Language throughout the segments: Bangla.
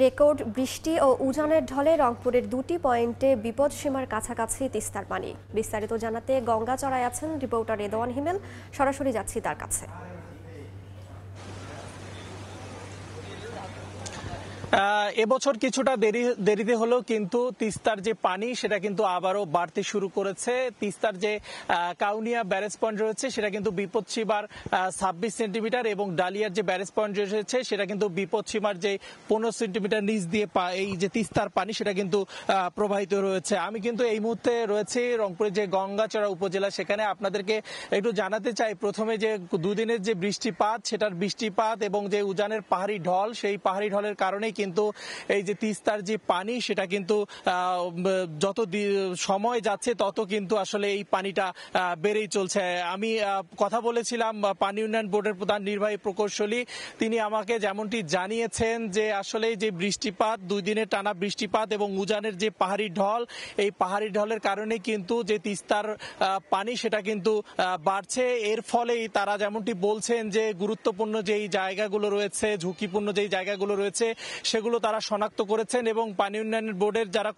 রেকর্ড বৃষ্টি ও উজানের ঢলে রংপুরের দুটি পয়েন্টে বিপদ সীমার কাছাকাছি তিস্তার পানি। বিস্তারিত জানাতে গঙ্গা চড়ায় আছেন রিপোর্টার রেদওয়ান হিমেল। সরাসরি যাচ্ছি তার কাছে। এবছর কিছুটা দেরি, দেরিতে হলেও কিন্তু তিস্তার যে পানি, সেটা কিন্তু আবারও বাড়তে শুরু করেছে। তিস্তার যে কাউনিয়া ব্যারেজ পয়েন্ট রয়েছে, সেটা কিন্তু বিপদ সীমার ছাব্বিশ সেন্টিমিটার এবং ডালিয়ার যে ব্যারেজ পয়েন্ট রয়েছে, সেটা কিন্তু বিপদ সীমার যে পনেরো সেন্টিমিটার নিচ দিয়ে এই যে তিস্তার পানি, সেটা কিন্তু প্রবাহিত রয়েছে। আমি কিন্তু এই মুহূর্তে রয়েছে রংপুরের যে গঙ্গাচড়া উপজেলা, সেখানে আপনাদেরকে একটু জানাতে চাই। প্রথমে যে দুদিনের যে বৃষ্টিপাত, সেটার বৃষ্টিপাত এবং যে উজানের পাহাড়ি ঢল, সেই পাহাড়ি ঢলের কারণেই কিন্তু এই যে তিস্তার যে পানি, সেটা কিন্তু যত সময় যাচ্ছে তত কিন্তু আসলে এই পানিটা বেড়েই চলছে। আমি কথা বলেছিলাম পানি উন্নয়ন বোর্ডের প্রধান নির্বাহী প্রকৌশলী। তিনি আমাকে যেমনটি জানিয়েছেন যে আসলে যে বৃষ্টিপাত, দুই দিনের টানা বৃষ্টিপাত এবং উজানের যে পাহাড়ি ঢল, এই পাহাড়ি ঢলের কারণে কিন্তু যে তিস্তার পানি, সেটা কিন্তু বাড়ছে। এর ফলেই তারা যেমনটি বলছেন যে গুরুত্বপূর্ণ যেই জায়গাগুলো রয়েছে, ঝুঁকিপূর্ণ যেই জায়গাগুলো রয়েছে, সেগুলো তারা শনাক্ত করেছেন এবং পানি উন্নয়ন বোর্ডের যারা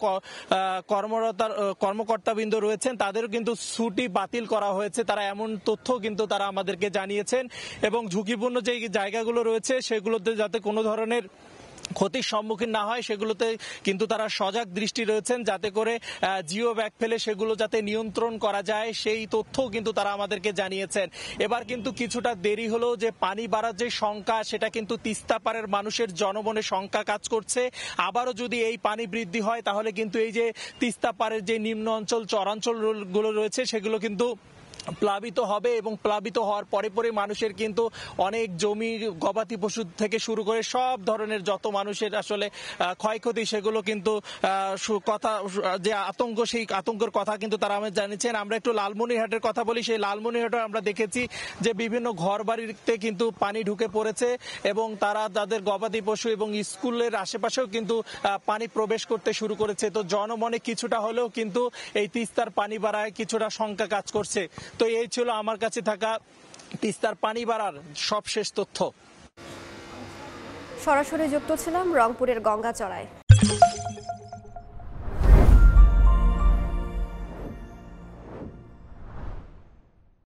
কর্মরতার কর্মকর্তাবৃন্দ রয়েছেন, তাদেরও কিন্তু ছুটি বাতিল করা হয়েছে। তারা এমন তথ্য কিন্তু তারা আমাদেরকে জানিয়েছেন এবং ঝুঁকিপূর্ণ যে জায়গাগুলো রয়েছে, সেগুলোতে যাতে কোনো ধরনের ক্ষতির সম্মুখীন না হয়, সেগুলোতে কিন্তু তারা সজাগ দৃষ্টি রয়েছেন যাতে করে জিও ব্যাগ ফেলে সেগুলো যাতে নিয়ন্ত্রণ করা যায়, সেই তথ্যও কিন্তু তারা আমাদেরকে জানিয়েছেন। এবার কিন্তু কিছুটা দেরি হলেও যে পানি বাড়ার যে শঙ্কা, সেটা কিন্তু তিস্তা পাড়ের মানুষের জনমনে শঙ্কা কাজ করছে। আবারও যদি এই পানি বৃদ্ধি হয়, তাহলে কিন্তু এই যে তিস্তা পাড়ের যে নিম্ন অঞ্চল চরাঞ্চলগুলো রয়েছে, সেগুলো কিন্তু প্লাবিত হবে এবং প্লাবিত হওয়ার পরে পরে মানুষের কিন্তু অনেক জমি, গবাদি পশু থেকে শুরু করে সব ধরনের যত মানুষের আসলে ক্ষয়ক্ষতি, সেগুলো কিন্তু কথা, যে আতঙ্ক, সেই আতঙ্কের কথা কিন্তু তারা আমাদের জানিয়েছেন। আমরা একটু লালমনিরহাটের কথা বলি। সেই লালমনিরহাটে আমরা দেখেছি যে বিভিন্ন ঘর বাড়িতে কিন্তু পানি ঢুকে পড়েছে এবং তারা তাদের গবাদি পশু এবং স্কুলের আশেপাশেও কিন্তু পানি প্রবেশ করতে শুরু করেছে। তো জনমনে কিছুটা হলেও কিন্তু এই তিস্তার পানি বাড়ায় কিছুটা শঙ্কা কাজ করছে। তো এই ছিল আমার কাছে থাকা তিস্তার পানি বাড়ার সবশেষ তথ্য। সরাসরি যুক্ত ছিলাম রংপুরের গঙ্গা চড়ায়